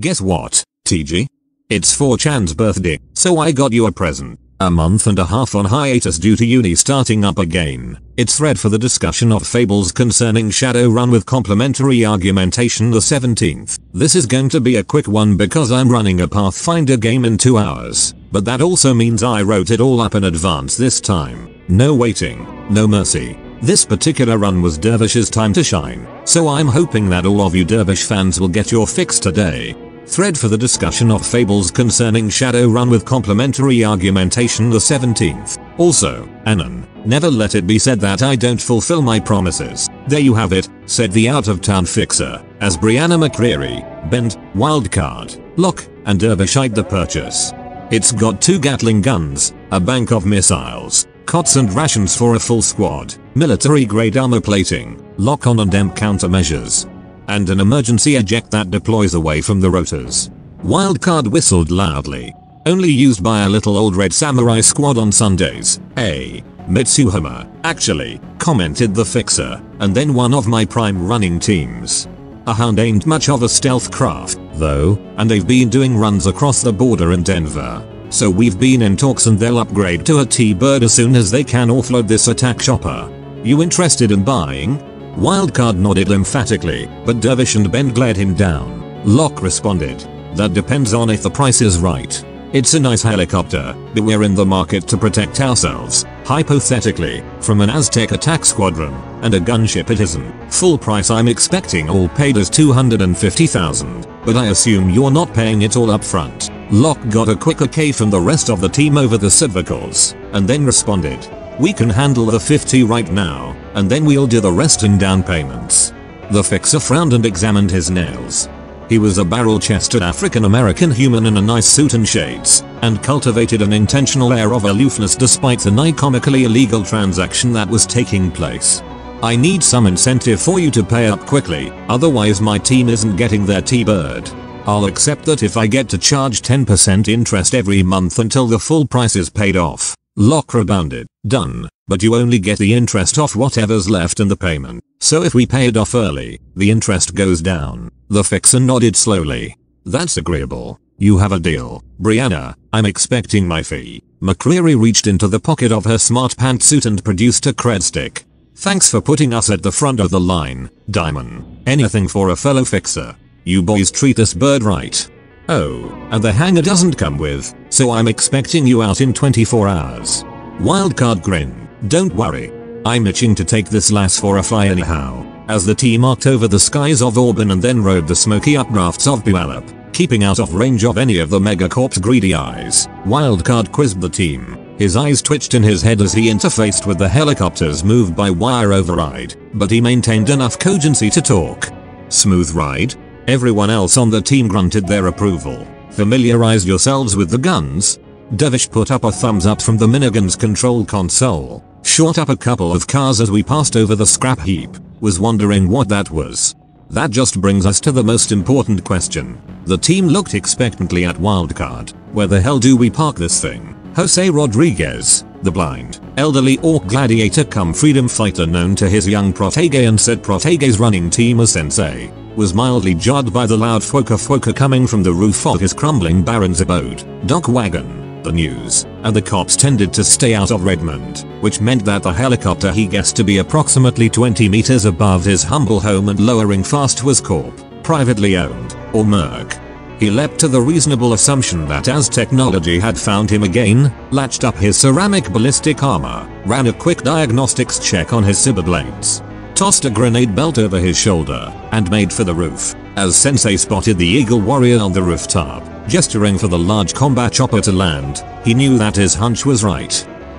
Guess what, TG? It's 4chan's birthday, so I got you a present. A month and a half on hiatus due to uni starting up again. It's thread for the discussion of fables concerning Shadowrun with complementary argumentation the 17th. This is going to be a quick one because I'm running a Pathfinder game in 2 hours. But that also means I wrote it all up in advance this time. No waiting. No mercy. This particular run was Dervish's time to shine. So I'm hoping that all of you Dervish fans will get your fix today. Thread for the discussion of fables concerning Shadowrun with complementary argumentation the 17th. Also, Anon, never let it be said that I don't fulfill my promises. There you have it, said the out-of-town fixer, as Brianna McCreary, Bent, Wildcard, Locke, and Dervish the purchase. It's got two Gatling guns, a bank of missiles, cots and rations for a full squad, military grade armor plating, lock-on and emp countermeasures, and an emergency eject that deploys away from the rotors. Wildcard whistled loudly. Only used by a little old red samurai squad on Sundays. A. Mitsuhama, actually, commented the fixer, and then one of my prime running teams. A hound ain't much of a stealth craft, though, and they've been doing runs across the border in Denver. So we've been in talks and they'll upgrade to a T-Bird as soon as they can offload this attack chopper. You interested in buying? Wildcard nodded emphatically, but Dervish and Ben glared him down. Locke responded. That depends on if the price is right. It's a nice helicopter, but we're in the market to protect ourselves, hypothetically, from an Aztec attack squadron, and a gunship it isn't. Full price I'm expecting all paid is 250,000, but I assume you're not paying it all up front. Locke got a quick okay from the rest of the team over the subvocals, and then responded. We can handle the 50 right now, and then we'll do the rest in down payments. The fixer frowned and examined his nails. He was a barrel-chested African-American human in a nice suit and shades, and cultivated an intentional air of aloofness despite the nigh comically illegal transaction that was taking place. I need some incentive for you to pay up quickly, otherwise my team isn't getting their T-bird. I'll accept that if I get to charge 10% interest every month until the full price is paid off. Locke rebounded. Done. But you only get the interest off whatever's left in the payment. So if we pay it off early, the interest goes down. The fixer nodded slowly. That's agreeable. You have a deal. Brianna, I'm expecting my fee. McCreary reached into the pocket of her smart pantsuit and produced a cred stick. Thanks for putting us at the front of the line, Diamond. Anything for a fellow fixer. You boys treat this bird right. Oh, and the hangar doesn't come with, so I'm expecting you out in 24 hours. Wildcard grin. Don't worry. I'm itching to take this lass for a fly anyhow. As the team arced over the skies of Auburn and then rode the smoky updrafts of Puyallup, keeping out of range of any of the megacorp's greedy eyes, Wildcard quizzed the team. His eyes twitched in his head as he interfaced with the helicopters moved by wire override, but he maintained enough cogency to talk. Smooth ride? Everyone else on the team grunted their approval. Familiarize yourselves with the guns? Dervish put up a thumbs up from the minigun's control console, shot up a couple of cars as we passed over the scrap heap, was wondering what that was. That just brings us to the most important question. The team looked expectantly at Wildcard. Where the hell do we park this thing? Jose Rodriguez, the blind, elderly orc gladiator come freedom fighter known to his young protege and said protege's running team as sensei, was mildly jarred by the loud foka foka coming from the roof of his crumbling barrens abode. DocWagon, the news, and the cops tended to stay out of Redmond, which meant that the helicopter he guessed to be approximately 20 meters above his humble home and lowering fast was Corp, privately owned, or Merc. He leapt to the reasonable assumption that as technology had found him again, latched up his ceramic ballistic armor, ran a quick diagnostics check on his saber blades, tossed a grenade belt over his shoulder, and made for the roof. As Sensei spotted the Eagle Warrior on the rooftop, gesturing for the large combat chopper to land, he knew that his hunch was right.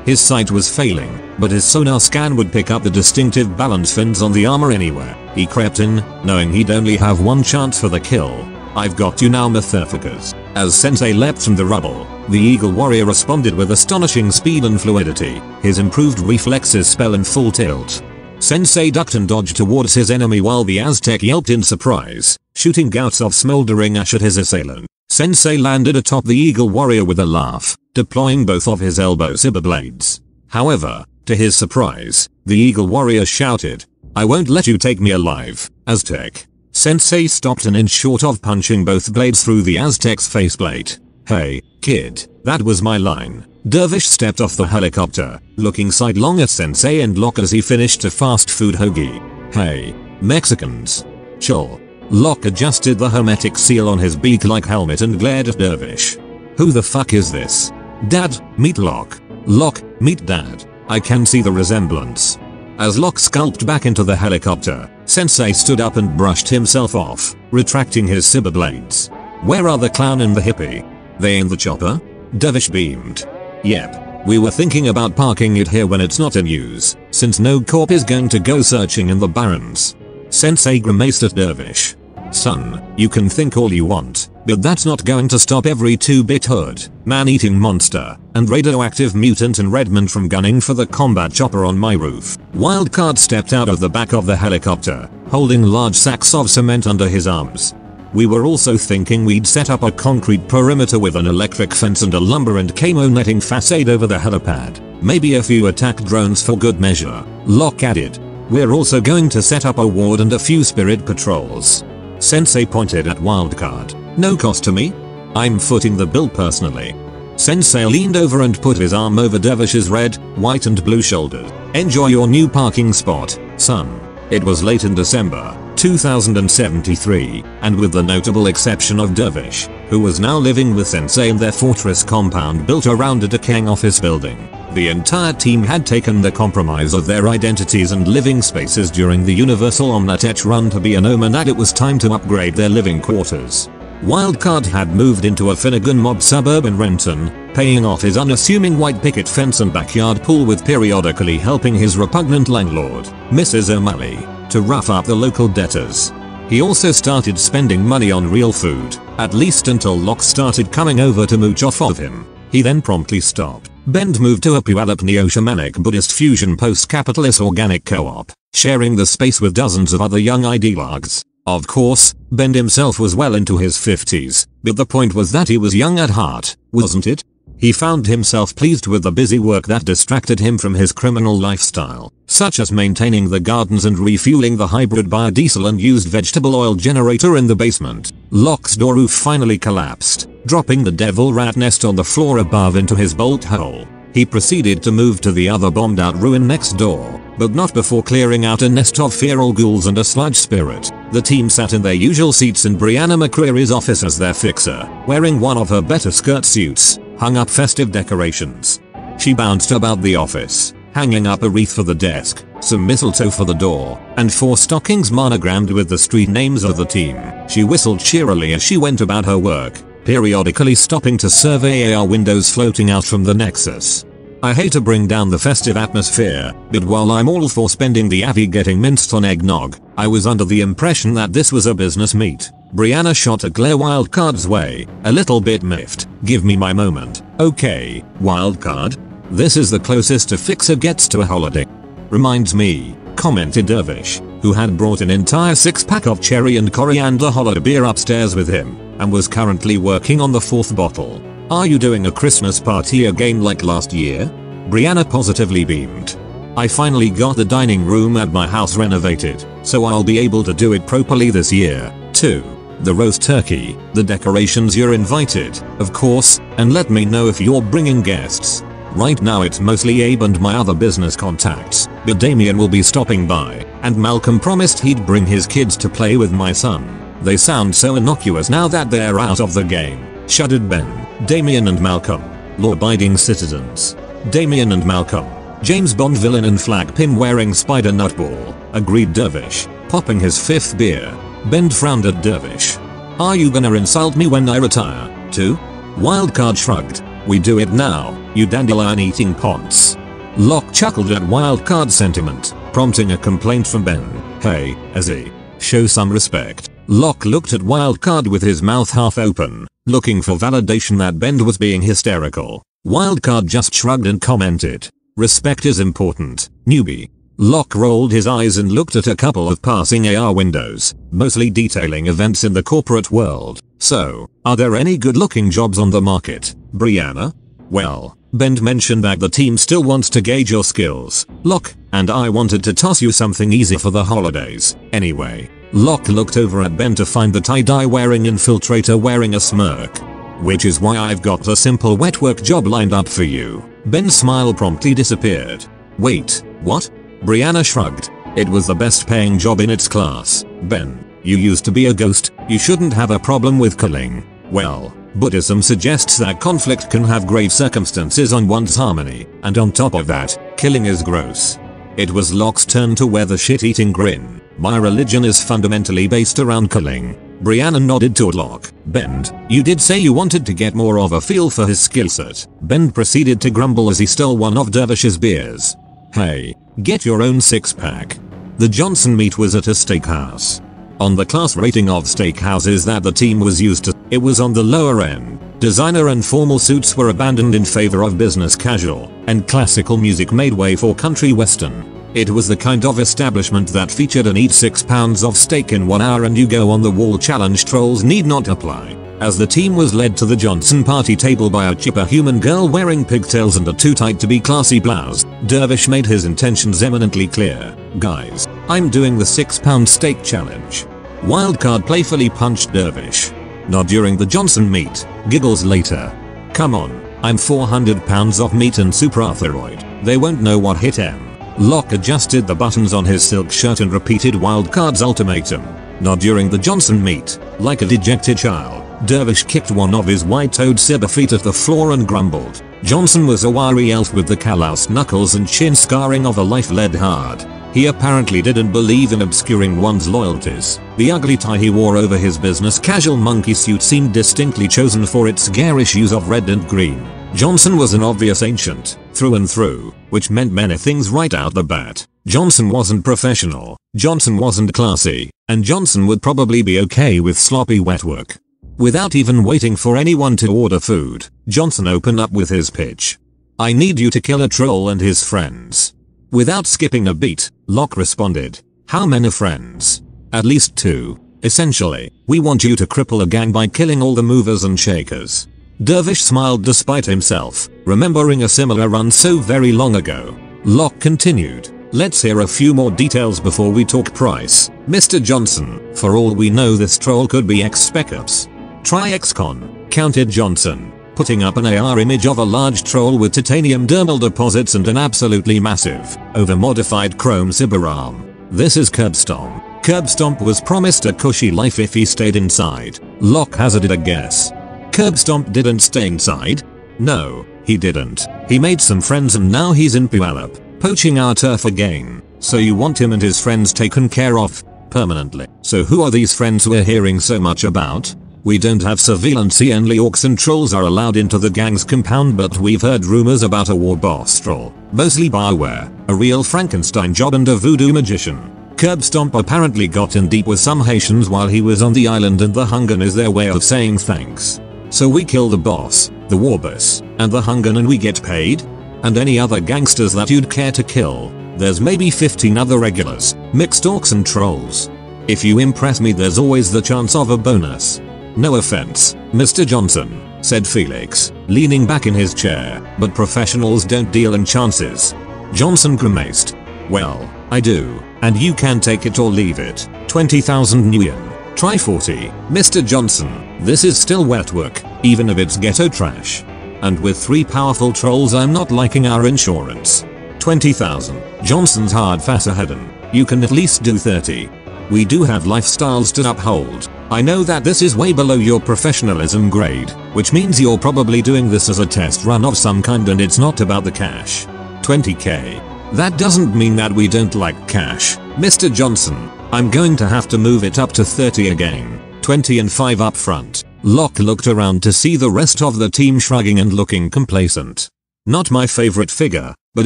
His sight was failing, but his sonar scan would pick up the distinctive balance fins on the armor anywhere. He crept in, knowing he'd only have one chance for the kill. I've got you now Mytherficus. As Sensei leapt from the rubble, the Eagle Warrior responded with astonishing speed and fluidity, his improved reflexes spell in full tilt. Sensei ducked and dodged towards his enemy while the Aztec yelped in surprise, shooting gouts of smoldering ash at his assailant. Sensei landed atop the Eagle Warrior with a laugh, deploying both of his elbow saber blades. However, to his surprise, the Eagle Warrior shouted, I won't let you take me alive, Aztec. Sensei stopped an inch short of punching both blades through the Aztec's faceplate. Hey, kid, that was my line. Dervish stepped off the helicopter, looking sidelong at Sensei and Locke as he finished a fast food hoagie. Hey, Mexicans. Chill. Locke adjusted the hermetic seal on his beak-like helmet and glared at Dervish. Who the fuck is this? Dad, meet Locke. Locke, meet Dad. I can see the resemblance. As Locke sculpted back into the helicopter, Sensei stood up and brushed himself off, retracting his saber blades. Where are the clown and the hippie? They in the chopper? Dervish beamed. Yep. We were thinking about parking it here when it's not in use, since no corp is going to go searching in the barrens. Sensei grimaced at Dervish. Son, you can think all you want, but that's not going to stop every 2-bit hood, man-eating monster, and radioactive mutant in Redmond from gunning for the combat chopper on my roof. Wildcard stepped out of the back of the helicopter, holding large sacks of cement under his arms. We were also thinking we'd set up a concrete perimeter with an electric fence and a lumber and camo netting facade over the helipad. Maybe a few attack drones for good measure. Locke added. We're also going to set up a ward and a few spirit patrols. Sensei pointed at Wildcard. No cost to me? I'm footing the bill personally. Sensei leaned over and put his arm over Dervish's red, white and blue shoulders. Enjoy your new parking spot, son. It was late in December, 2073, and with the notable exception of Dervish, who was now living with Sensei in their fortress compound built around a decaying office building, the entire team had taken the compromise of their identities and living spaces during the Universal Omnitech run to be an omen that it was time to upgrade their living quarters. Wildcard had moved into a Finnigan mob suburb in Renton, paying off his unassuming white picket fence and backyard pool with periodically helping his repugnant landlord, Mrs. O'Malley, to rough up the local debtors. He also started spending money on real food, at least until Locke started coming over to mooch off of him. He then promptly stopped. Bend moved to a Puyallup neo-shamanic Buddhist fusion post-capitalist organic co-op, sharing the space with dozens of other young ideologues. Of course, Bend himself was well into his 50s, but the point was that he was young at heart, wasn't it? He found himself pleased with the busy work that distracted him from his criminal lifestyle, such as maintaining the gardens and refueling the hybrid biodiesel and used vegetable oil generator in the basement. Locke's door roof finally collapsed, dropping the devil rat nest on the floor above into his bolt hole. He proceeded to move to the other bombed out ruin next door, but not before clearing out a nest of feral ghouls and a sludge spirit. The team sat in their usual seats in Brianna McCreary's office as their fixer, wearing one of her better skirt suits, hung up festive decorations. She bounced about the office, hanging up a wreath for the desk, some mistletoe for the door, and four stockings monogrammed with the street names of the team. She whistled cheerily as she went about her work, periodically stopping to survey AR windows floating out from the Nexus. I hate to bring down the festive atmosphere, but while I'm all for spending the Avi getting minced on eggnog, I was under the impression that this was a business meet. Brianna shot a glare wildcard's way, a little bit miffed. Give me my moment. Okay, wildcard. This is the closest a fixer gets to a holiday. Reminds me, commented Dervish, who had brought an entire six pack of cherry and coriander holiday beer upstairs with him, and was currently working on the fourth bottle. Are you doing a Christmas party again like last year? Brianna positively beamed. I finally got the dining room at my house renovated, so I'll be able to do it properly this year, too. The roast turkey, the decorations you're invited, of course, and let me know if you're bringing guests. Right now it's mostly Abe and my other business contacts, but Damien will be stopping by, and Malcolm promised he'd bring his kids to play with my son. They sound so innocuous now that they're out of the game. Shuddered Ben, Damien and Malcolm. Law-abiding citizens. Damien and Malcolm. James Bond villain and flag pin wearing spider nutball. Agreed Dervish, popping his fifth beer. Ben frowned at Dervish. Are you gonna insult me when I retire, too? Wildcard shrugged. We do it now, you dandelion eating ponce. Locke chuckled at Wildcard sentiment, prompting a complaint from Ben. Hey, Azzy. Show some respect. Locke looked at Wildcard with his mouth half open, looking for validation that Bend was being hysterical. Wildcard just shrugged and commented. Respect is important, newbie. Locke rolled his eyes and looked at a couple of passing AR windows, mostly detailing events in the corporate world. So, are there any good looking jobs on the market, Brianna? Well, Bend mentioned that the team still wants to gauge your skills, Locke, and I wanted to toss you something easy for the holidays. Anyway, Locke looked over at Ben to find the tie-dye wearing infiltrator wearing a smirk. Which is why I've got a simple wet work job lined up for you. Ben's smile promptly disappeared. Wait, what? Brianna shrugged. It was the best paying job in its class. Ben, you used to be a ghost, you shouldn't have a problem with killing. Well, Buddhism suggests that conflict can have grave circumstances on one's harmony, and on top of that, killing is gross. It was Locke's turn to wear the shit-eating grin. My religion is fundamentally based around killing. Brianna nodded to Locke. Bend, you did say you wanted to get more of a feel for his skill set. Bend proceeded to grumble as he stole one of Dervish's beers. Hey, get your own six pack. The Johnson meet was at a steakhouse. On the class rating of steakhouses that the team was used to, it was on the lower end. Designer and formal suits were abandoned in favor of business casual, and classical music made way for country western. It was the kind of establishment that featured an eat 6 pounds of steak in 1 hour and you go on the wall challenge trolls need not apply. As the team was led to the Johnson party table by a chipper human girl wearing pigtails and a too tight to be classy blouse, Dervish made his intentions eminently clear. Guys, I'm doing the 6 pound steak challenge. Wildcard playfully punched Dervish. Not during the Johnson meet, giggles later. Come on, I'm 400 pounds of meat and suprathyroid. They won't know what hit M. Locke adjusted the buttons on his silk shirt and repeated Wildcard's ultimatum. Not during the Johnson meet, like a dejected child. Dervish kicked one of his white-toed Sibber feet at the floor and grumbled. Johnson was a wiry elf with the calloused knuckles and chin scarring of a life led hard. He apparently didn't believe in obscuring one's loyalties. The ugly tie he wore over his business casual monkey suit seemed distinctly chosen for its garish hues of red and green. Johnson was an obvious ancient, through and through, which meant many things right out the bat. Johnson wasn't professional, Johnson wasn't classy, and Johnson would probably be okay with sloppy wet work. Without even waiting for anyone to order food, Johnson opened up with his pitch. I need you to kill a troll and his friends. Without skipping a beat, Locke responded. How many friends? At least two. Essentially, we want you to cripple a gang by killing all the movers and shakers. Dervish smiled despite himself, remembering a similar run so very long ago. Locke continued. Let's hear a few more details before we talk price. Mr. Johnson, for all we know this troll could be X-Spec Ops. Try XCon, counted Johnson putting up an AR image of a large troll with titanium dermal deposits and an absolutely massive, over-modified chrome cyber arm. This is Curbstomp. Curbstomp was promised a cushy life if he stayed inside. Locke hazarded a guess. Curbstomp didn't stay inside? No, he didn't. He made some friends and now he's in Puyallup, poaching our turf again. So you want him and his friends taken care of? Permanently. So who are these friends we're hearing so much about? We don't have surveillance and only orcs and trolls are allowed into the gang's compound but we've heard rumors about a war boss troll, mostly Bioware, a real Frankenstein job and a voodoo magician. Curbstomp apparently got in deep with some Haitians while he was on the island and the Hungan is their way of saying thanks. So we kill the boss, the war boss, and the Hungan and we get paid? And any other gangsters that you'd care to kill? There's maybe 15 other regulars, mixed orcs and trolls. If you impress me there's always the chance of a bonus. No offense, Mr. Johnson, said Felix, leaning back in his chair, but professionals don't deal in chances. Johnson grimaced. Well, I do, and you can take it or leave it. 20,000 nuyen. Try 40. Mr. Johnson, this is still wet work, even if it's ghetto trash. And with three powerful trolls I'm not liking our insurance. 20,000. Johnson's hard hidden. You can at least do 30. We do have lifestyles to uphold. I know that this is way below your professionalism grade, which means you're probably doing this as a test run of some kind and it's not about the cash. 20k. That doesn't mean that we don't like cash, Mr. Johnson. I'm going to have to move it up to 30 again. 20 and 5 up front. Locke looked around to see the rest of the team shrugging and looking complacent. Not my favorite figure, but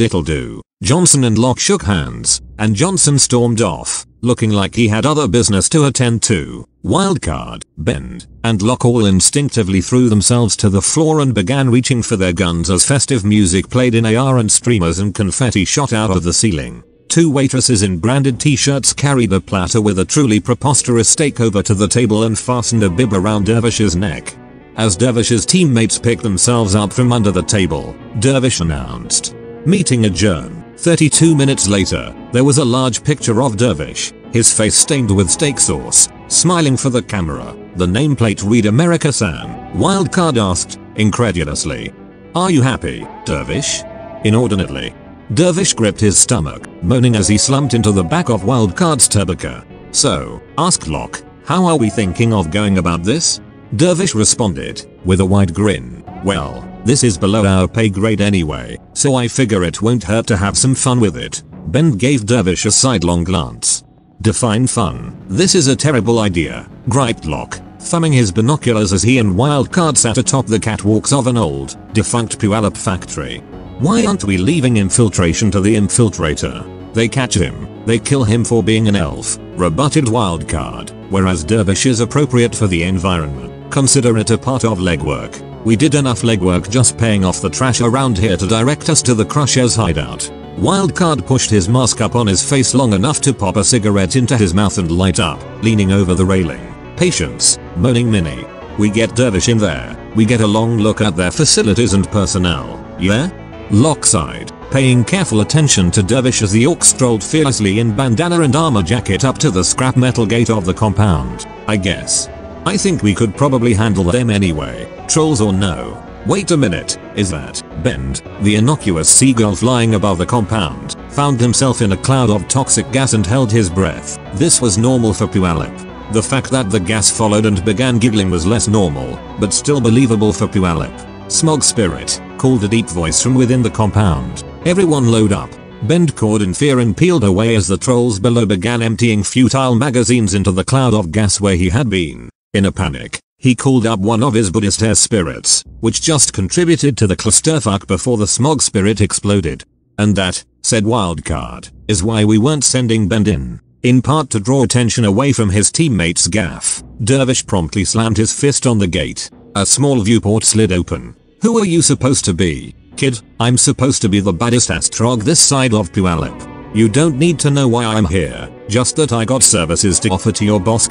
it'll do. Johnson and Locke shook hands, and Johnson stormed off, looking like he had other business to attend to. Wildcard, Bend, and Locke all instinctively threw themselves to the floor and began reaching for their guns as festive music played in AR and streamers and confetti shot out of the ceiling. Two waitresses in branded t-shirts carried a platter with a truly preposterous steak over to the table and fastened a bib around Dervish's neck. As Dervish's teammates picked themselves up from under the table, Dervish announced, Meeting adjourned. 32 minutes later, there was a large picture of Dervish, his face stained with steak sauce, smiling for the camera. The nameplate read America Sam. Wildcard asked, incredulously. Are you happy, Dervish? Inordinately. Dervish gripped his stomach, moaning as he slumped into the back of Wildcard's turbica. So, asked Locke, how are we thinking of going about this? Dervish responded, with a wide grin. Well, this is below our pay grade anyway, so I figure it won't hurt to have some fun with it. Ben gave Dervish a sidelong glance. Define fun. This is a terrible idea, griped Locke, thumbing his binoculars as he and Wildcard sat atop the catwalks of an old, defunct Puyallup factory. Why aren't we leaving infiltration to the infiltrator? They catch him, they kill him for being an elf, rebutted Wildcard, whereas Dervish is appropriate for the environment. Consider it a part of legwork. We did enough legwork just paying off the trash around here to direct us to the Crushers hideout. Wildcard pushed his mask up on his face long enough to pop a cigarette into his mouth and light up, leaning over the railing. Patience, moaning Minnie. We get Dervish in there. We get a long look at their facilities and personnel. Yeah? Locke sighed, paying careful attention to Dervish as the orc strolled fearlessly in bandana and armor jacket up to the scrap metal gate of the compound. I guess. I think we could probably handle them anyway, trolls or no. Wait a minute, is that Bend, the innocuous seagull flying above the compound, found himself in a cloud of toxic gas and held his breath. This was normal for Puyallup. The fact that the gas followed and began giggling was less normal, but still believable for Puyallup. Smog Spirit, called a deep voice from within the compound. Everyone load up. Bend cawed in fear and peeled away as the trolls below began emptying futile magazines into the cloud of gas where he had been. In a panic, he called up one of his Buddhist air spirits, which just contributed to the clusterfuck before the smog spirit exploded. And that, said Wildcard, is why we weren't sending Bend in. In part to draw attention away from his teammates' gaff, Dervish promptly slammed his fist on the gate. A small viewport slid open. Who are you supposed to be, kid? I'm supposed to be the baddest astrog this side of Puyallup. You don't need to know why I'm here, just that I got services to offer to your boss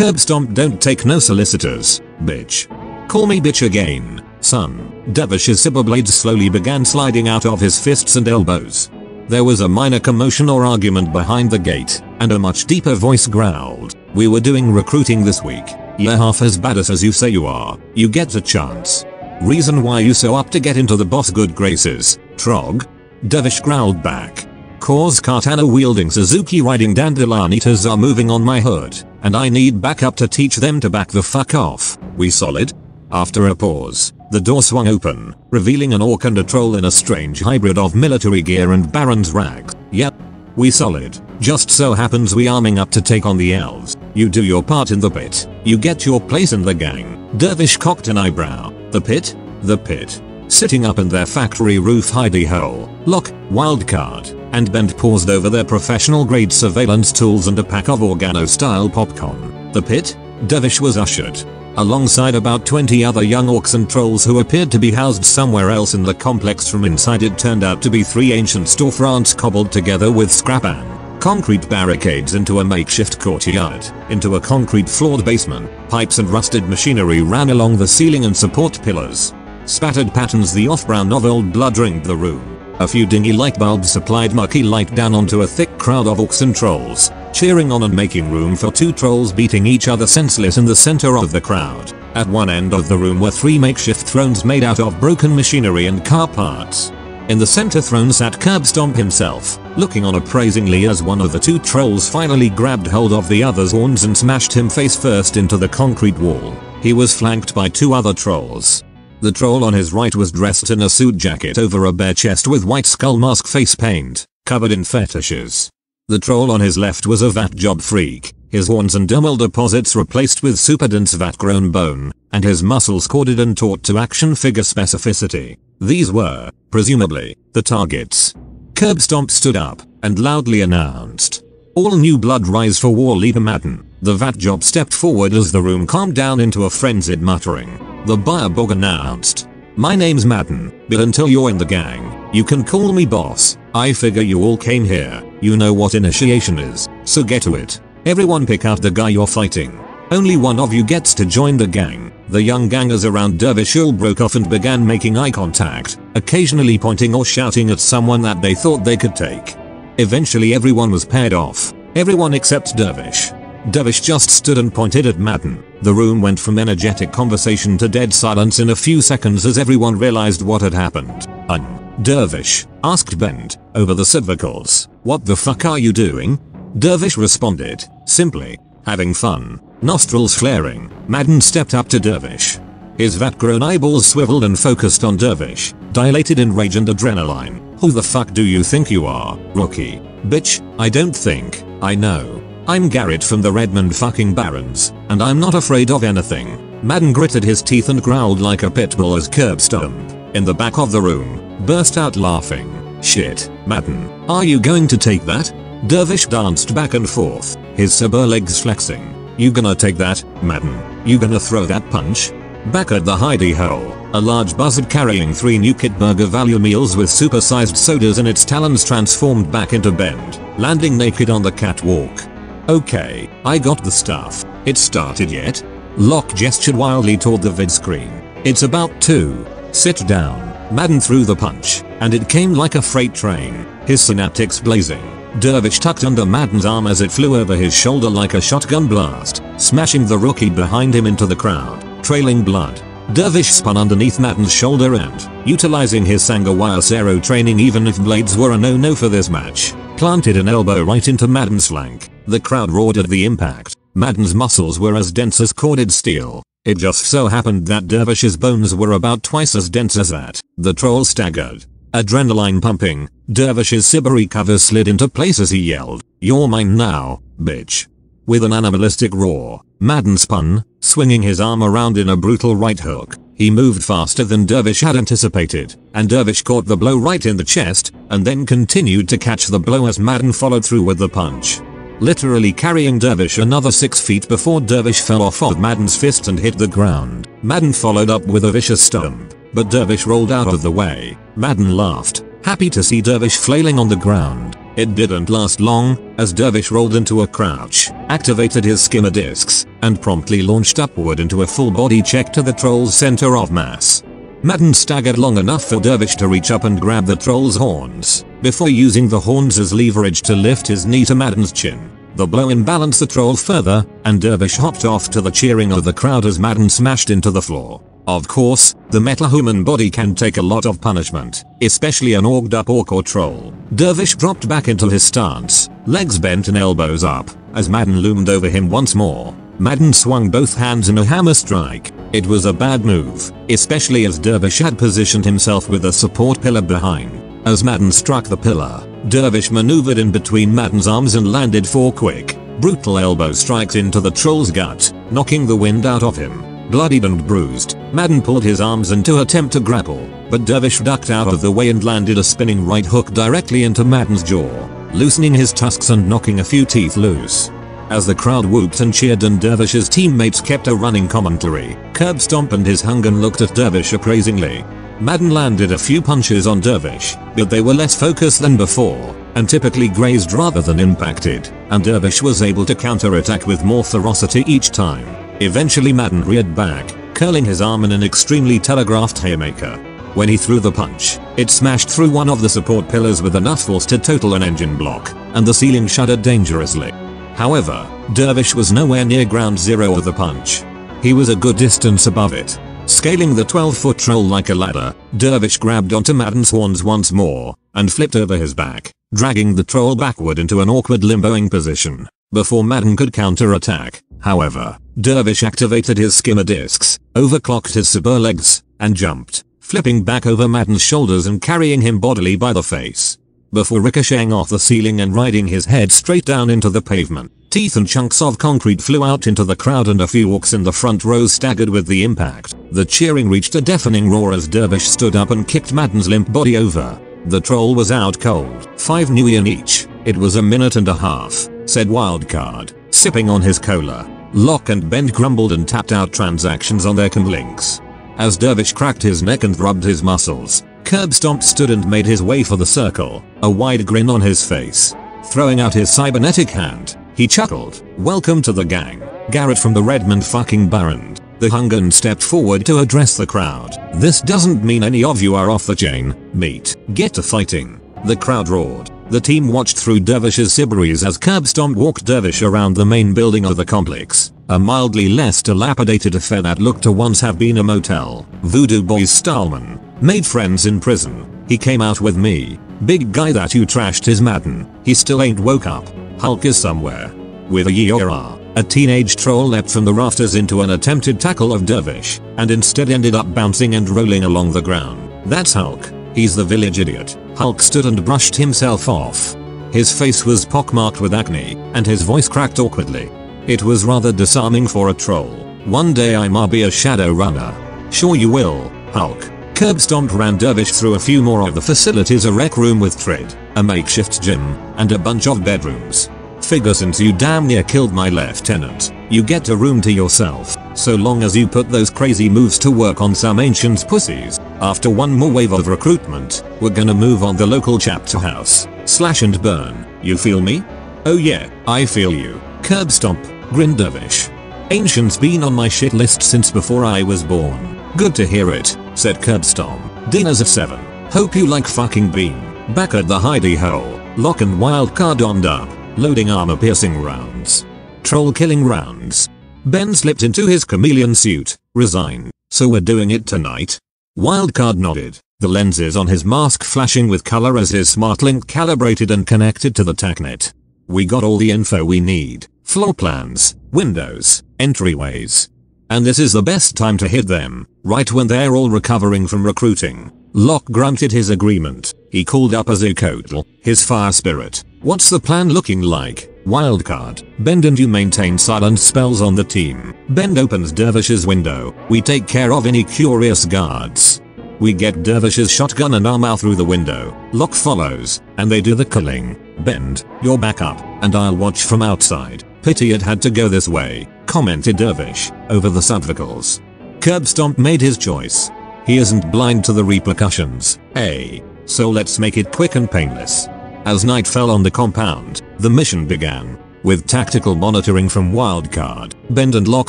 Curbstomp. Curbstomp don't take no solicitors, bitch. Call me bitch again, son. Dervish's saber blades slowly began sliding out of his fists and elbows. There was a minor commotion or argument behind the gate, and a much deeper voice growled. We were doing recruiting this week. You're half as badass as you say you are. You get the chance. Reason why you so up to get into the boss good graces, Trog? Dervish growled back. Cause katana wielding Suzuki riding dandelionitas are moving on my hood, and I need backup to teach them to back the fuck off. We solid? After a pause, the door swung open, revealing an orc and a troll in a strange hybrid of military gear and barrens rags. Yep. We solid. Just so happens we arming up to take on the elves. You do your part in the pit. You get your place in the gang. Dervish cocked an eyebrow. The pit? The pit. Sitting up in their factory roof hidey hole. Locke, wildcard, and Bend paused over their professional grade surveillance tools and a pack of organo style popcorn. The pit? Dervish was ushered. Alongside about 20 other young orcs and trolls who appeared to be housed somewhere else in the complex from inside it turned out to be three ancient storefronts cobbled together with scrap and concrete barricades into a makeshift courtyard, into a concrete floored basement. Pipes and rusted machinery ran along the ceiling and support pillars. Spattered patterns the off-brown of old blood ringed the room. A few dingy light bulbs supplied murky light down onto a thick crowd of orcs and trolls, cheering on and making room for two trolls beating each other senseless in the center of the crowd. At one end of the room were three makeshift thrones made out of broken machinery and car parts. In the center throne sat Curbstomp himself, looking on appraisingly as one of the two trolls finally grabbed hold of the other's horns and smashed him face first into the concrete wall. He was flanked by two other trolls, the troll on his right was dressed in a suit jacket over a bare chest with white skull mask face paint, covered in fetishes. The troll on his left was a vat job freak, his horns and dermal deposits replaced with super dense vat grown bone, and his muscles corded and taut to action figure specificity. These were, presumably, the targets. Curbstomp stood up and loudly announced. All new blood rise for war leader Madden. The vat job stepped forward as the room calmed down into a frenzied muttering. The Birebog announced. My name's Madden, but until you're in the gang, you can call me boss. I figure you all came here, you know what initiation is, so get to it. Everyone pick out the guy you're fighting. Only one of you gets to join the gang. The young gangers around Dervish all broke off and began making eye contact, occasionally pointing or shouting at someone that they thought they could take. Eventually everyone was paired off. Everyone except Dervish. Dervish just stood and pointed at Madden. The room went from energetic conversation to dead silence in a few seconds as everyone realized what had happened. Um, Dervish, asked Bent, over the subvocals, what the fuck are you doing? Dervish responded, simply, having fun. Nostrils flaring, Madden stepped up to Dervish. His vat-grown eyeballs swiveled and focused on Dervish, dilated in rage and adrenaline. Who the fuck do you think you are, rookie? Bitch, I don't think, I know. I'm Garrett from the Redmond fucking Barons, and I'm not afraid of anything. Madden gritted his teeth and growled like a pit bull as Curb Stomp, in the back of the room, burst out laughing. Shit, Madden, are you going to take that? Dervish danced back and forth, his saber legs flexing. You gonna take that, Madden? You gonna throw that punch? Back at the hidey hole, a large buzzard carrying three new Kitburger value meals with super-sized sodas in its talons transformed back into Bend, landing naked on the catwalk. Okay, I got the stuff. It started yet? Locke gestured wildly toward the vid screen. It's about to. Sit down. Madden threw the punch, and it came like a freight train, his synaptics blazing. Dervish tucked under Madden's arm as it flew over his shoulder like a shotgun blast, smashing the rookie behind him into the crowd, trailing blood. Dervish spun underneath Madden's shoulder and, utilizing his Sangha Sero training even if blades were a no-no for this match, planted an elbow right into Madden's flank. The crowd roared at the impact. Madden's muscles were as dense as corded steel. It just so happened that Dervish's bones were about twice as dense as that. The troll staggered. Adrenaline pumping, Dervish's Sibari cover slid into place as he yelled, You're mine now, bitch. With an animalistic roar, Madden spun, swinging his arm around in a brutal right hook. He moved faster than Dervish had anticipated, and Dervish caught the blow right in the chest, and then continued to catch the blow as Madden followed through with the punch literally carrying Dervish another 6 feet before Dervish fell off of Madden's fist and hit the ground. Madden followed up with a vicious stomp, but Dervish rolled out of the way. Madden laughed, happy to see Dervish flailing on the ground. It didn't last long, as Dervish rolled into a crouch, activated his skimmer discs, and promptly launched upward into a full body check to the troll's center of mass. Madden staggered long enough for Dervish to reach up and grab the troll's horns, before using the horns as leverage to lift his knee to Madden's chin. The blow imbalanced the troll further, and Dervish hopped off to the cheering of the crowd as Madden smashed into the floor. Of course, the metahuman body can take a lot of punishment, especially an orged up orc or troll. Dervish dropped back into his stance, legs bent and elbows up, as Madden loomed over him once more. Madden swung both hands in a hammer strike. It was a bad move, especially as Dervish had positioned himself with a support pillar behind. As Madden struck the pillar, Dervish maneuvered in between Madden's arms and landed four quick, brutal elbow strikes into the troll's gut, knocking the wind out of him. Bloodied and bruised, Madden pulled his arms in to attempt to grapple, but Dervish ducked out of the way and landed a spinning right hook directly into Madden's jaw, loosening his tusks and knocking a few teeth loose. As the crowd whooped and cheered and Dervish's teammates kept a running commentary, Curb Stomp and his Hungan looked at Dervish appraisingly. Madden landed a few punches on Dervish, but they were less focused than before, and typically grazed rather than impacted, and Dervish was able to counterattack with more ferocity each time. Eventually Madden reared back, curling his arm in an extremely telegraphed haymaker. When he threw the punch, it smashed through one of the support pillars with enough force to total an engine block, and the ceiling shuddered dangerously. However, Dervish was nowhere near ground zero of the punch. He was a good distance above it. Scaling the 12 foot troll like a ladder, Dervish grabbed onto Madden's horns once more, and flipped over his back, dragging the troll backward into an awkward limboing position. Before Madden could counterattack, however, Dervish activated his skimmer discs, overclocked his saber legs, and jumped, flipping back over Madden's shoulders and carrying him bodily by the face before ricocheting off the ceiling and riding his head straight down into the pavement. Teeth and chunks of concrete flew out into the crowd and a few orcs in the front row staggered with the impact. The cheering reached a deafening roar as Dervish stood up and kicked Madden's limp body over. The troll was out cold. Five nuyen each. It was a minute and a half, said Wildcard, sipping on his cola. Locke and Bend grumbled and tapped out transactions on their comlinks. As Dervish cracked his neck and rubbed his muscles, Curb Stomp stood and made his way for the circle, a wide grin on his face. Throwing out his cybernetic hand, he chuckled, Welcome to the gang, Garrett from the Redmond fucking Baron. The Hungan stepped forward to address the crowd. This doesn't mean any of you are off the chain, meat. Get to fighting. The crowd roared. The team watched through Dervish's Sibris as Curbstomp walked Dervish around the main building of the complex, a mildly less dilapidated affair that looked to once have been a motel. Voodoo Boys Stallman made friends in prison. He came out with me. Big guy that you trashed his Madden. He still ain't woke up. Hulk is somewhere. With a Yora, a teenage troll leapt from the rafters into an attempted tackle of Dervish, and instead ended up bouncing and rolling along the ground. That's Hulk. He's the village idiot. Hulk stood and brushed himself off. His face was pockmarked with acne, and his voice cracked awkwardly. It was rather disarming for a troll. One day I might be a shadow runner. Sure you will, Hulk. Curb stomped ran Dervish through a few more of the facilities a rec room with Trid, a makeshift gym, and a bunch of bedrooms. Figure since you damn near killed my lieutenant, you get a room to yourself, so long as you put those crazy moves to work on some ancients pussies. After one more wave of recruitment, we're gonna move on the local chapter house. Slash and burn, you feel me? Oh yeah, I feel you. Curb stomp, grin dervish. Ancient's been on my shit list since before I was born. Good to hear it, said Curb stomp. Dinners of 7. Hope you like fucking bean. Back at the hidey hole, lock and wildcard on up, loading armor piercing rounds. Troll killing rounds. Ben slipped into his chameleon suit, resigned. So we're doing it tonight? Wildcard nodded, the lenses on his mask flashing with color as his SmartLink calibrated and connected to the TACnet. We got all the info we need, floor plans, windows, entryways. And this is the best time to hit them, right when they're all recovering from recruiting. Locke grunted his agreement. He called up Azukotl, his fire spirit. What's the plan looking like? Wildcard. Bend and you maintain silent spells on the team. Bend opens Dervish's window. We take care of any curious guards. We get Dervish's shotgun and armor through the window. Locke follows, and they do the killing. Bend, you're back up, and I'll watch from outside. Pity it had to go this way, commented Dervish, over the subvocals. Curbstomp made his choice. He isn't blind to the repercussions, eh? So let's make it quick and painless. As night fell on the compound, the mission began. With tactical monitoring from Wildcard, Bend and Locke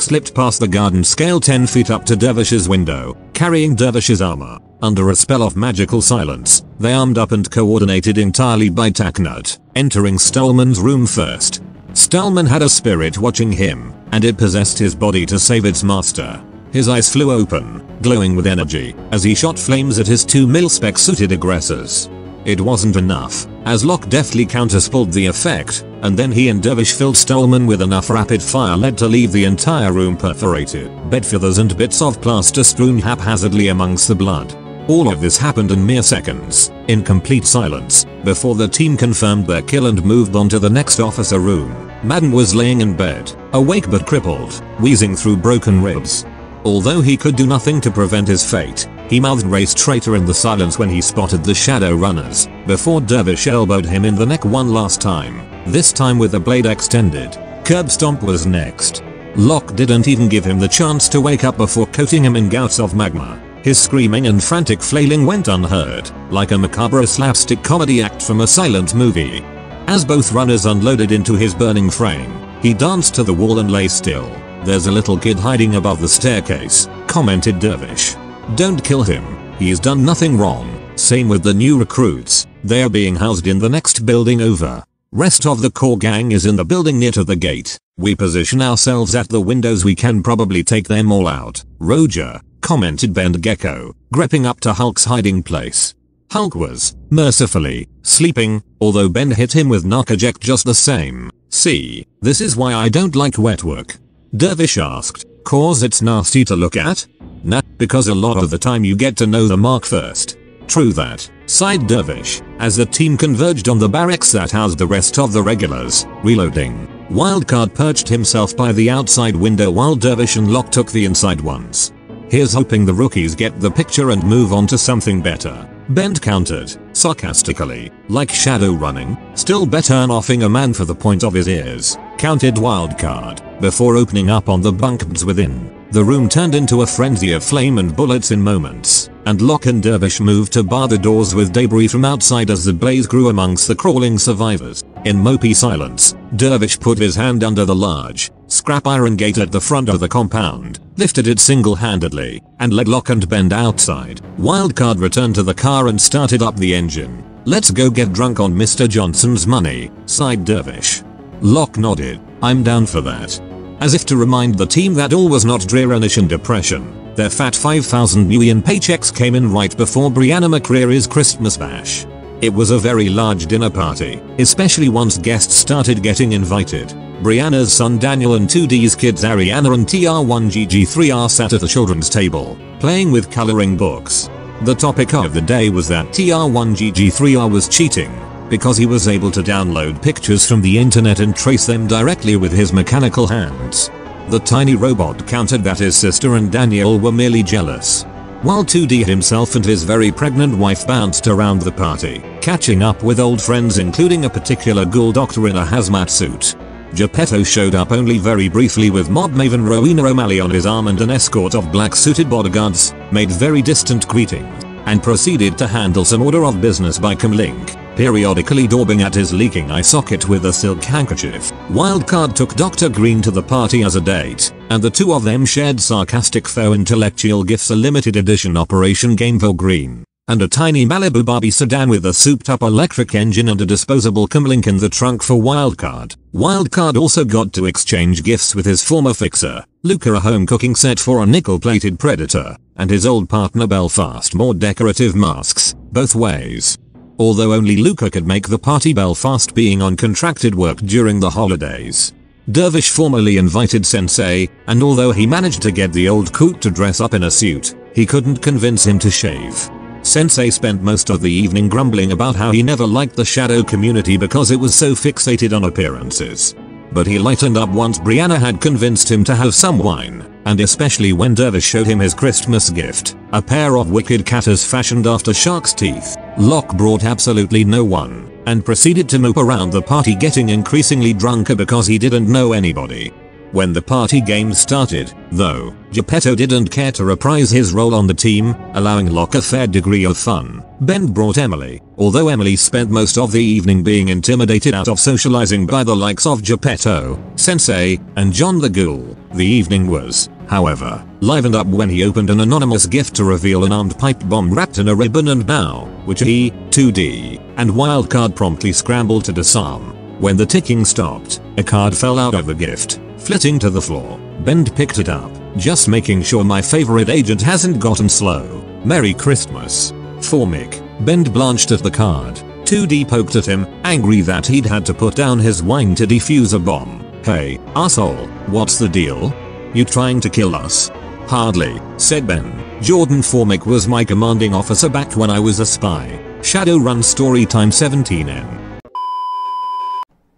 slipped past the garden scale 10 feet up to Dervish's window, carrying Dervish's armor. Under a spell of magical silence, they armed up and coordinated entirely by TACnet, entering Stallman's room first. Stallman had a spirit watching him, and it possessed his body to save its master. His eyes flew open, glowing with energy, as he shot flames at his two mil-spec suited aggressors. It wasn't enough, as Locke deftly counterspelled the effect, and then he and Dervish filled Stallman with enough rapid fire lead to leave the entire room perforated, bedfeathers and bits of plaster strewn haphazardly amongst the blood. All of this happened in mere seconds, in complete silence, before the team confirmed their kill and moved on to the next officer room. Madden was laying in bed, awake but crippled, wheezing through broken ribs. Although he could do nothing to prevent his fate, he mouthed race traitor in the silence when he spotted the shadow runners, before Dervish elbowed him in the neck one last time, this time with the blade extended. Curb Stomp was next. Locke didn't even give him the chance to wake up before coating him in gouts of magma. His screaming and frantic flailing went unheard, like a macabre slapstick comedy act from a silent movie. As both runners unloaded into his burning frame, he danced to the wall and lay still. There's a little kid hiding above the staircase, commented Dervish. Don't kill him, he's done nothing wrong. Same with the new recruits, they're being housed in the next building over. Rest of the core gang is in the building near to the gate. We position ourselves at the windows we can probably take them all out. Roger, commented Ben Gecko, grepping up to Hulk's hiding place. Hulk was, mercifully, sleeping, although Ben hit him with narcoject just the same. See, this is why I don't like wet work. Dervish asked, cause it's nasty to look at? Nah, because a lot of the time you get to know the mark first. True that, sighed Dervish, as the team converged on the barracks that housed the rest of the regulars, reloading. Wildcard perched himself by the outside window while Dervish and Locke took the inside ones. Here's hoping the rookies get the picture and move on to something better. Bent countered, sarcastically, like shadow running, still better than offing a man for the point of his ears, counted Wildcard, before opening up on the bunk beds within. The room turned into a frenzy of flame and bullets in moments, and Locke and Dervish moved to bar the doors with debris from outside as the blaze grew amongst the crawling survivors. In mopey silence, Dervish put his hand under the large, scrap iron gate at the front of the compound, lifted it single-handedly, and led Locke and Bend outside. Wildcard returned to the car and started up the engine. Let's go get drunk on Mr. Johnson's money, sighed Dervish. Locke nodded. I'm down for that. As if to remind the team that all was not drearinish and depression, their fat 5,000 million paychecks came in right before Brianna McCreary's Christmas bash. It was a very large dinner party, especially once guests started getting invited. Brianna's son Daniel and 2D's kids Ariana and TR1GG3R sat at the children's table, playing with coloring books. The topic of the day was that TR1GG3R was cheating because he was able to download pictures from the internet and trace them directly with his mechanical hands. The tiny robot countered that his sister and Daniel were merely jealous. While 2D himself and his very pregnant wife bounced around the party, catching up with old friends including a particular ghoul doctor in a hazmat suit. Geppetto showed up only very briefly with mob maven Rowena O'Malley on his arm and an escort of black-suited bodyguards, made very distant greetings, and proceeded to handle some order of business by Comlink, periodically daubing at his leaking eye socket with a silk handkerchief. Wildcard took Dr. Green to the party as a date, and the two of them shared sarcastic faux intellectual gifts a limited edition Operation Gameville Green and a tiny Malibu Barbie sedan with a souped-up electric engine and a disposable Comlink in the trunk for Wildcard. Wildcard also got to exchange gifts with his former fixer, Luca a home cooking set for a nickel-plated Predator, and his old partner Belfast more decorative masks, both ways. Although only Luca could make the party Belfast being on contracted work during the holidays. Dervish formally invited Sensei, and although he managed to get the old coot to dress up in a suit, he couldn't convince him to shave. Sensei spent most of the evening grumbling about how he never liked the shadow community because it was so fixated on appearances. But he lightened up once Brianna had convinced him to have some wine, and especially when Dervish showed him his Christmas gift, a pair of wicked katars fashioned after shark's teeth. Locke brought absolutely no one, and proceeded to mope around the party getting increasingly drunker because he didn't know anybody. When the party game started, though, Geppetto didn't care to reprise his role on the team, allowing Locke a fair degree of fun. Ben brought Emily, although Emily spent most of the evening being intimidated out of socializing by the likes of Geppetto, Sensei, and John the Ghoul. The evening was, however, livened up when he opened an anonymous gift to reveal an armed pipe bomb wrapped in a ribbon and bow, which he, 2D, and Wildcard promptly scrambled to disarm. When the ticking stopped, a card fell out of the gift, flitting to the floor. Ben picked it up, just making sure my favorite agent hasn't gotten slow. Merry Christmas. Formic. Ben blanched at the card. 2D poked at him, angry that he'd had to put down his wine to defuse a bomb. Hey, asshole, what's the deal? You trying to kill us? Hardly, said Ben. Jordan Formic was my commanding officer back when I was a spy. Shadowrun Storytime 17N.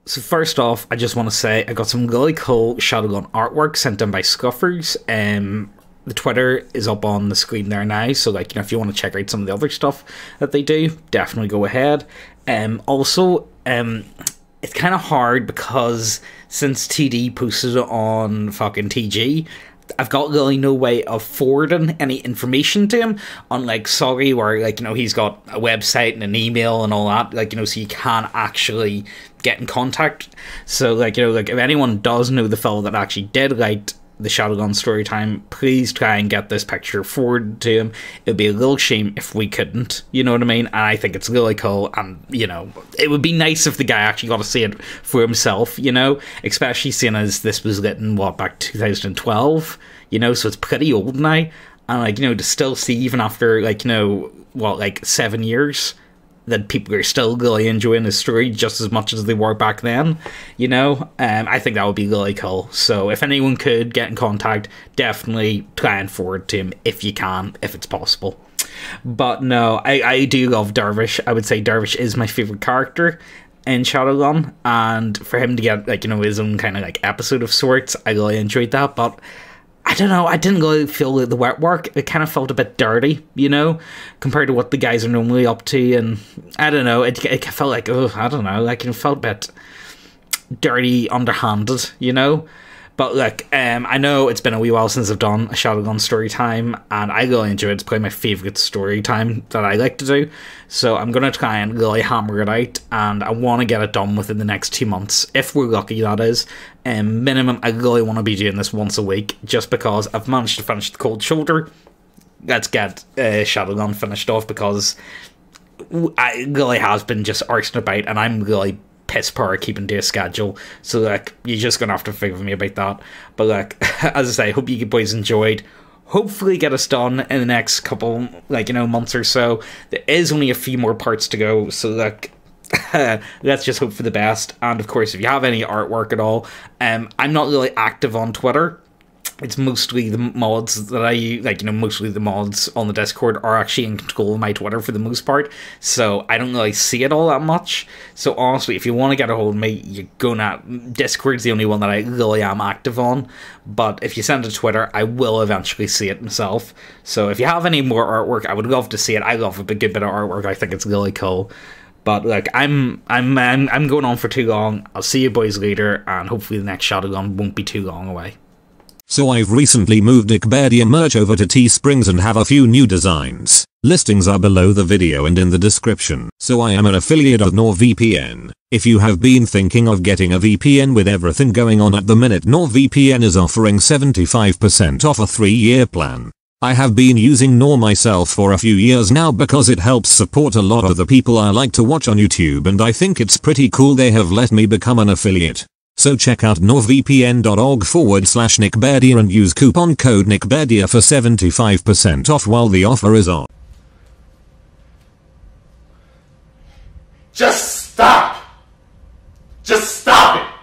So first off, I just want to say I got some really cool Shadowrun artwork sent in by Scuffers. Um, the Twitter is up on the screen there now, so like you know if you want to check out some of the other stuff that they do, definitely go ahead. Um, also, um, it's kind of hard because since TD posted it on fucking TG, I've got really no way of forwarding any information to him, unlike Sorry, where like you know he's got a website and an email and all that, like you know, so you can actually get in contact. So like you know, like if anyone does know the fellow that actually did write the Shadowrun story time, please try and get this picture forward to him. It'd be a little shame if we couldn't, you know what I mean? And I think it's really cool, and you know, it would be nice if the guy actually got to see it for himself, you know, especially seeing as this was written what back 2012, you know, so it's pretty old now, and like you know, to still see even after like you know what like seven years that people are still really enjoying the story just as much as they were back then. You know, um, I think that would be really cool. So if anyone could get in contact, definitely try and forward to him if you can, if it's possible. But no, I, I do love Dervish. I would say Dervish is my favorite character in Shadowrun, and for him to get like you know his own kind of like episode of sorts, I really enjoyed that. But I don't know. I didn't really feel the wet work. It kind of felt a bit dirty, you know, compared to what the guys are normally up to. And I don't know. It, it felt like, oh, I don't know. Like it felt a bit dirty, underhanded, you know. But look, um, I know it's been a wee while since I've done a Shadowrun story time, and I really enjoy it. It's probably my favourite story time that I like to do. So I'm gonna try and really hammer it out, and I want to get it done within the next two months, if we're lucky. That is, um, minimum. I really want to be doing this once a week, just because I've managed to finish the Cold Shoulder. Let's get uh, Shadowrun finished off because I really has been just arsing about, and I'm really piss poor keeping to schedule. So like, you're just gonna have to forgive me about that. But like, as I say, hope you boys enjoyed. Hopefully, get us done in the next couple, like you know, months or so. There is only a few more parts to go, so like. let's just hope for the best. And of course, if you have any artwork at all, um, I'm not really active on Twitter it's mostly the mods that I like, you know, mostly the mods on the Discord are actually in control of my Twitter for the most part, so I don't really see it all that much. So honestly, if you want to get a hold of me, you're gonna Discord's the only one that I really am active on. But if you send it to Twitter, I will eventually see it myself. So if you have any more artwork, I would love to see it. I love a good bit of artwork. I think it's really cool. But like I'm I'm I'm, I'm going on for too long. I'll see you boys later, and hopefully the next Shadowrun won't be too long away. So I've recently moved Neckbeardia merch over to Teesprings and have a few new designs. Listings are below the video and in the description. So I am an affiliate of NordVPN. If you have been thinking of getting a VPN with everything going on at the minute NordVPN is offering 75% off a 3 year plan. I have been using Nor myself for a few years now because it helps support a lot of the people I like to watch on YouTube and I think it's pretty cool they have let me become an affiliate. So check out nordvpn.org forward slash neckbeardia and use coupon code neckbeardia for 75% off while the offer is on. Just stop! Just stop it!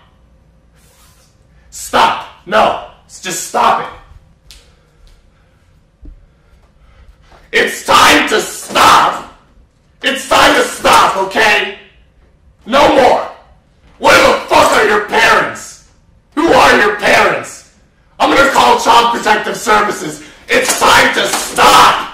Stop! No! Just stop it! It's time to stop! It's time to stop, okay? No more! Where the fuck are your parents? Who are your parents? I'm gonna call Child Protective Services. It's time to stop!